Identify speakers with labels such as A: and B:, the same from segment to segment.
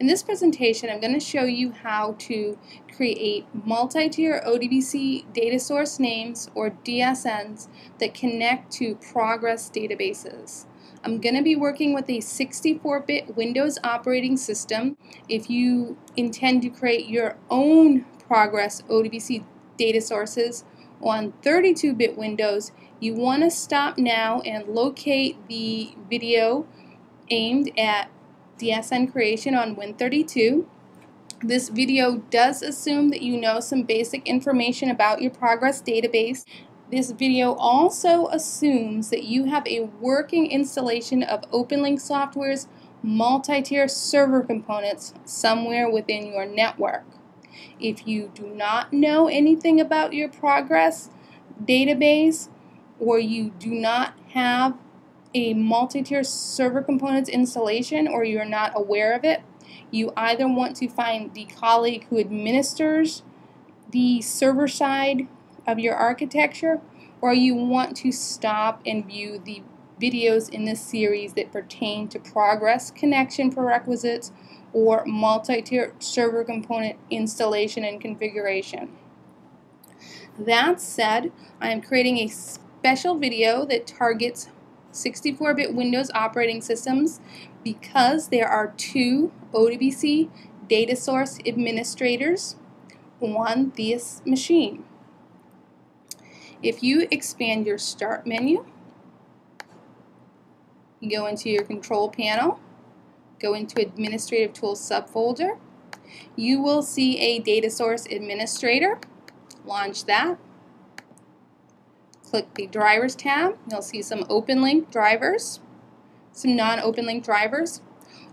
A: In this presentation, I'm going to show you how to create multi-tier ODBC data source names or DSNs that connect to Progress databases. I'm going to be working with a 64-bit Windows operating system. If you intend to create your own Progress ODBC data sources on 32-bit Windows, you want to stop now and locate the video aimed at DSN creation on Win32. This video does assume that you know some basic information about your Progress database. This video also assumes that you have a working installation of OpenLink Software's multi-tier server components somewhere within your network. If you do not know anything about your Progress database or you do not have a multi-tier server components installation or you're not aware of it, you either want to find the colleague who administers the server side of your architecture or you want to stop and view the videos in this series that pertain to progress connection prerequisites or multi-tier server component installation and configuration. That said, I am creating a special video that targets 64-bit Windows operating systems because there are two ODBC data source administrators on this machine. If you expand your Start menu, go into your Control panel, go into Administrative Tools subfolder, you will see a Data Source Administrator. Launch that click the Drivers tab, you'll see some OpenLink drivers, some non-OpenLink drivers.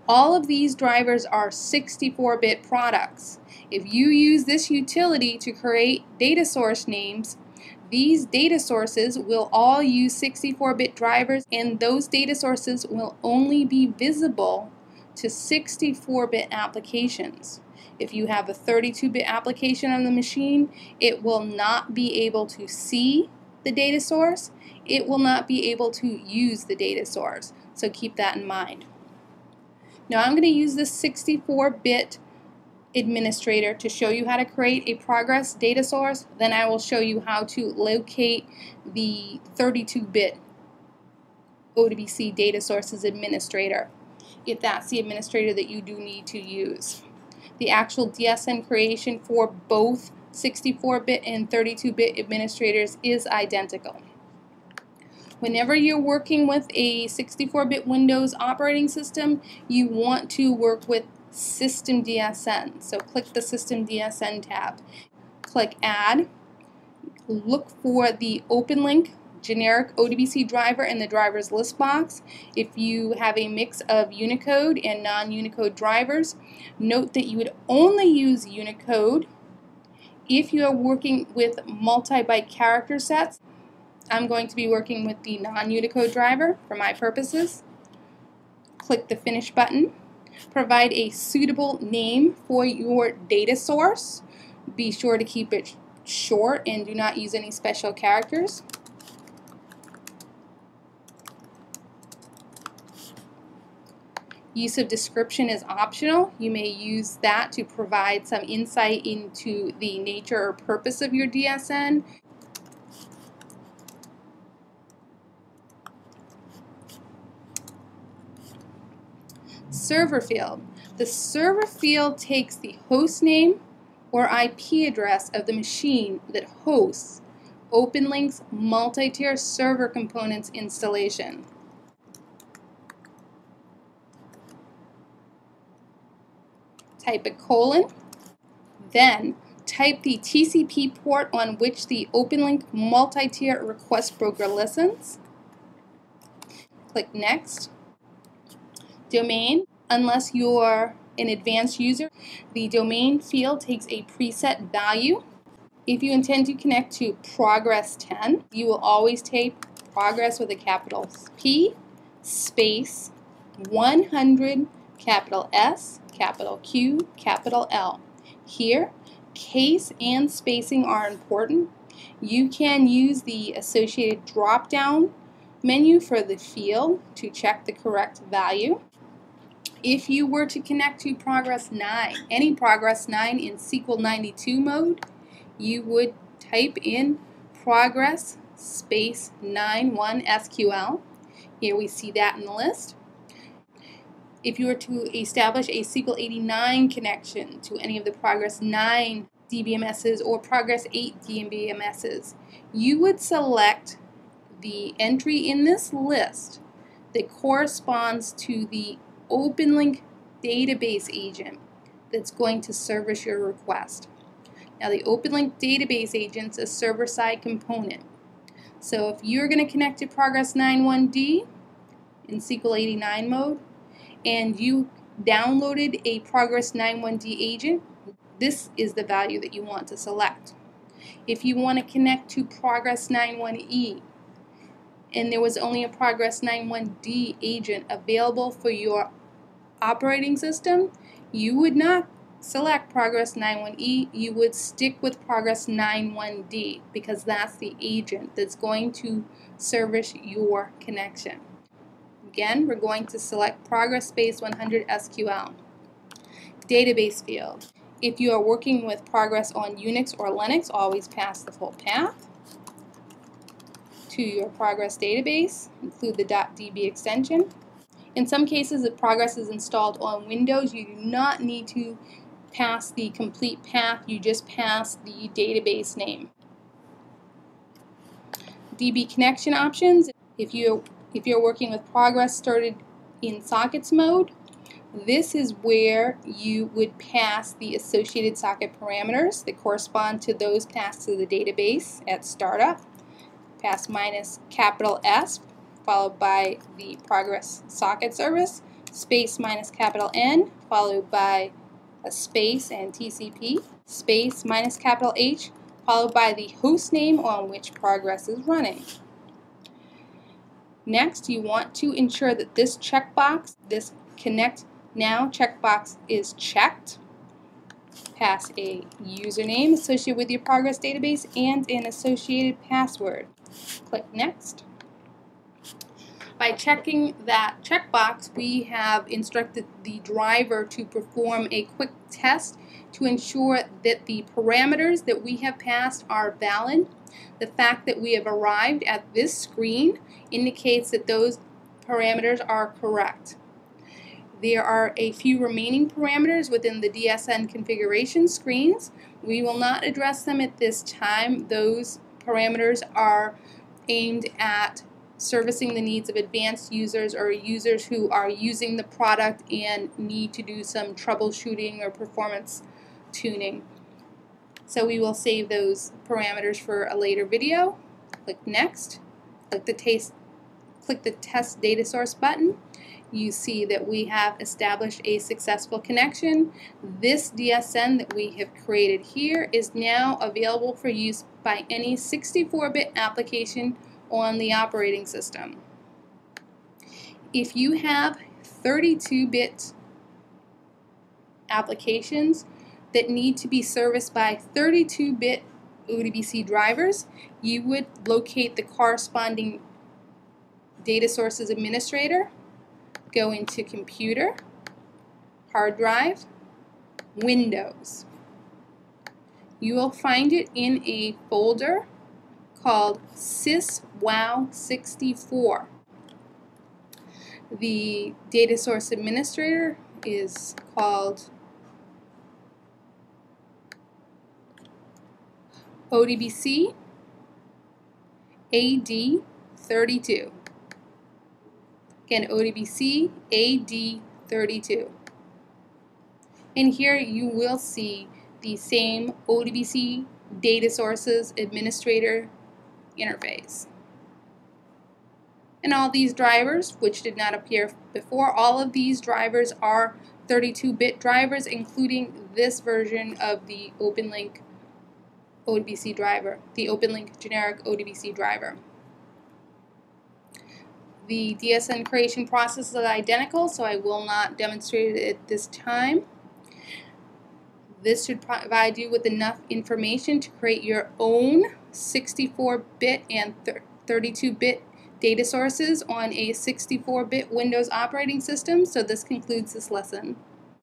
A: All of these drivers are 64-bit products. If you use this utility to create data source names, these data sources will all use 64-bit drivers and those data sources will only be visible to 64-bit applications. If you have a 32-bit application on the machine, it will not be able to see the data source, it will not be able to use the data source. So keep that in mind. Now I'm going to use this 64-bit administrator to show you how to create a progress data source. Then I will show you how to locate the 32-bit ODBC data sources administrator if that's the administrator that you do need to use. The actual DSN creation for both 64-bit and 32-bit administrators is identical. Whenever you're working with a 64-bit Windows operating system, you want to work with System DSN. So click the System DSN tab. Click Add. Look for the OpenLink generic ODBC driver in the driver's list box. If you have a mix of Unicode and non-Unicode drivers, note that you would only use Unicode if you are working with multi-byte character sets, I'm going to be working with the non-Unicode driver for my purposes. Click the Finish button. Provide a suitable name for your data source. Be sure to keep it short and do not use any special characters. Use of description is optional. You may use that to provide some insight into the nature or purpose of your DSN. Server field. The server field takes the host name or IP address of the machine that hosts OpenLink's multi-tier server components installation. Type a colon, then type the TCP port on which the OpenLink multi-tier request broker listens. Click Next. Domain, unless you're an advanced user, the domain field takes a preset value. If you intend to connect to Progress 10, you will always type Progress with a capital P space 100 capital S capital Q, capital L. Here, case and spacing are important. You can use the associated drop-down menu for the field to check the correct value. If you were to connect to Progress 9, any Progress 9 in SQL 92 mode, you would type in Progress space 91 SQL. Here we see that in the list. If you were to establish a SQL 89 connection to any of the Progress 9 DBMSs or Progress 8 DBMSs, you would select the entry in this list that corresponds to the OpenLink database agent that's going to service your request. Now the OpenLink database agent is a server-side component. So if you're going to connect to Progress 91D in SQL 89 mode and you downloaded a Progress 91D agent, this is the value that you want to select. If you want to connect to Progress 91E and there was only a Progress 91D agent available for your operating system, you would not select Progress 91E, you would stick with Progress 91D because that's the agent that's going to service your connection. Again, we're going to select Progress Space 100 SQL. Database field. If you are working with Progress on Unix or Linux, always pass the full path to your Progress database. Include the .db extension. In some cases, if Progress is installed on Windows, you do not need to pass the complete path, you just pass the database name. DB connection options, if, you, if you're working with Progress started in sockets mode, this is where you would pass the associated socket parameters that correspond to those passed to the database at startup. Pass minus capital S followed by the progress socket service, space minus capital N, followed by a space and TCP, space minus capital H, followed by the host name on which progress is running. Next, you want to ensure that this checkbox, this connect now checkbox is checked. Pass a username associated with your progress database and an associated password. Click next. By checking that checkbox, we have instructed the driver to perform a quick test to ensure that the parameters that we have passed are valid. The fact that we have arrived at this screen indicates that those parameters are correct. There are a few remaining parameters within the DSN configuration screens. We will not address them at this time. Those parameters are aimed at servicing the needs of advanced users or users who are using the product and need to do some troubleshooting or performance tuning. So we will save those parameters for a later video. Click Next. Click the, taste, click the Test Data Source button. You see that we have established a successful connection. This DSN that we have created here is now available for use by any 64-bit application on the operating system. If you have 32-bit applications that need to be serviced by 32-bit ODBC drivers, you would locate the corresponding data sources administrator, go into computer, hard drive, Windows. You will find it in a folder called syswow64. The data source administrator is called ODBC AD32. Again, ODBC AD32. And here you will see the same ODBC data sources administrator interface. And all these drivers, which did not appear before, all of these drivers are 32-bit drivers, including this version of the OpenLink ODBC driver, the OpenLink generic ODBC driver. The DSN creation process is identical, so I will not demonstrate it at this time. This should provide you with enough information to create your own 64-bit and 32-bit data sources on a 64-bit Windows operating system. So this concludes this lesson.